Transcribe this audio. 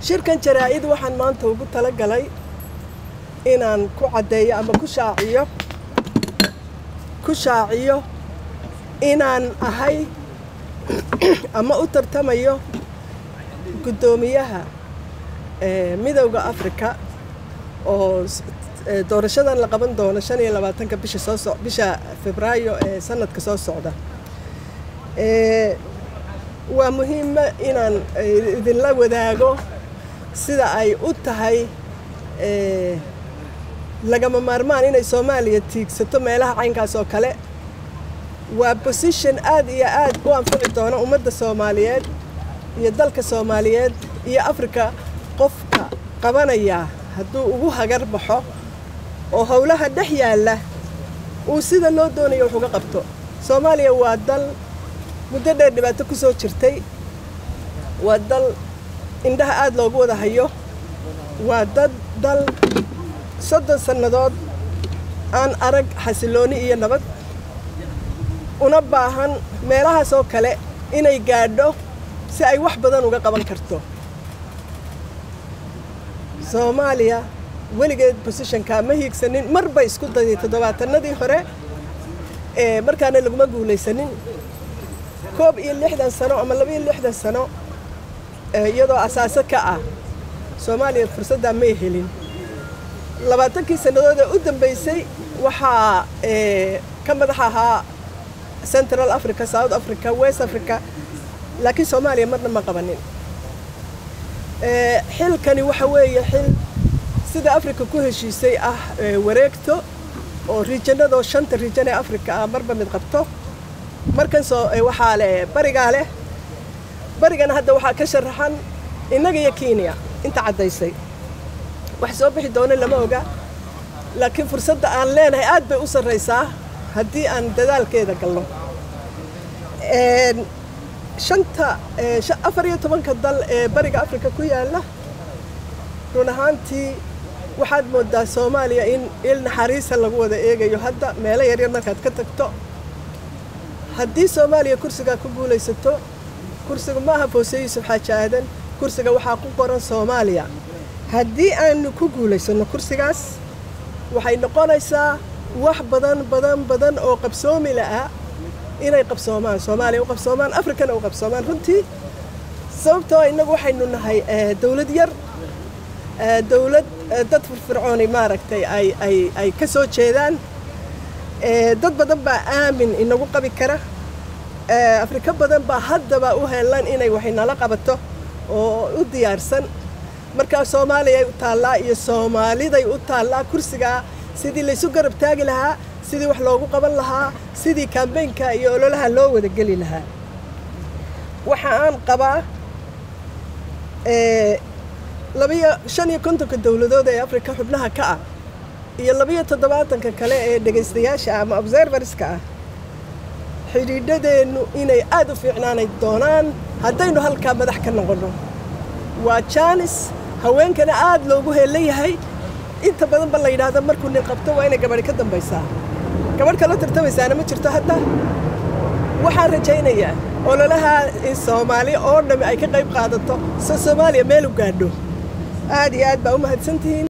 shirkan jaraa-id waxaan maanta ugu tala galay inaan ku caddeeyo ama ku shaaciyo ku shaaciyo inaan ahay ama u tartamayo guddoomiyaha midowda africa oo doorashadan la qaban doono shan iyo labaatanka bisha soo so bisha febraayo ee sanadka soo socda. Waa muhiima inaan idinla wadaago sida ay u tahay lagama maarmaan inay soomaaliya tiigsato meelaha caynkaas oo kale. Waa position aad iyo aad u anfici doona ummadda soomaaliyeed iyo dalka soomaaliyeed iyo africa qofka qabanaya hadduu ugu hagar baxo oo howlaha dhex yaalla uu sida loo doonayo wax uga qabto. Soomaaliya waa dal muddo dheer dhibaato ku soo jirtay. Waa dal indhaha aada loogu wada hayo. Waa dad dal soddon sannadood aan arag xasilooni iyo nabad. Una baahan meelahaas oo kale inay gaadho si ay wax badan uga qaban karto. Soomaaliya weligeed bosishonkaa ma hiigsanin. Mar bay isku dayday toddobaatanadii hore ee markaana laguma guulaysanin. Koob iyo lixdan sano ama laba iyo lixdan sano iyadoo asaaso ka ah soomaaliya fursaddaa may helin. Labaatankii sannadood ee u dambeysay waxaa ka madax ahaa central africa south africa west africa. Laakiin soomaaliya marna ma qabanin. Xilkani waxa weeye xil sida africa ku heshiisay ah wareegto oo riijanadoo shanta riijan ee africa ah marba mid qabto. Markan soo waxaa leh barigaa leh barigana hadda waxaa ka sharaxan innaga iyo kenya. Inta caddaysay. Wax soo bixi doono lama oga. Laakiin fursadda aan leenahay aad bay u sarraysaa haddii aan dadaalkeeda galno. Shanta afar iyo tobanka dal ee bariga africa ku yaalla run ahaantii waxaad moodaa soomaaliya in il naxariisa lagu wada eegayo. Hadda meelo yaryar markaad ka tagto haddii soomaaliya kursigaa ku guulaysato kursiga maaha foose yuusuf xaaji aadan kursiga waxaa ku qoran soomaaliya. Haddii aanu ku guulaysanno kursigaas waxay noqonaysaa wax badan badan badan oo qabsoomi la'a inay qabsoomaan. Soomaaliya u qabsoomaan africana u qabsoomaan. Runtii sababtoo innagu waxaynu nahay dawlad yar dawlad dad firfircooni maaragtay ay ay ay ka soo jeedaan. Dad badan baa aamin inagu qabi kara afrika badan baa haddaba u helan inay waxay nala qabato oo u diyaarsan. Markaa soomaaliyay u taallaa iyo soomaaliday u taallaa kursigaa sidii laysu garab taagi lahaa sidii wax loogu qaban lahaa sidii kambeynka iyo ololaha loo wada geli lahaa. Waxa aan qabaa labiyo shan iyo kontonka dowladood ee afrika xubnaha ka ah iyo labiyo toddobaatanka kale ee dhegaystayaasha ama observerska ah xidhiidhadeennu inay aad u fiicnaanay doonaan haddaynu halkaa madax ka noqonno. Waa jaanis haweenkana aad loogu heelan yahay. Inta badan ba la yidhaahdo markuu nin qabto waa inay gabadhi ka dambaysaa. Gabadh kaloo tartamaysaana ma jirto hadda. Waxaan rajaynayaa ololaha in soomaali oo dhammi ay ka qayb qaadato so soomaaliya meel u gaadho. Aad iyo aad baa u mahadsantihiin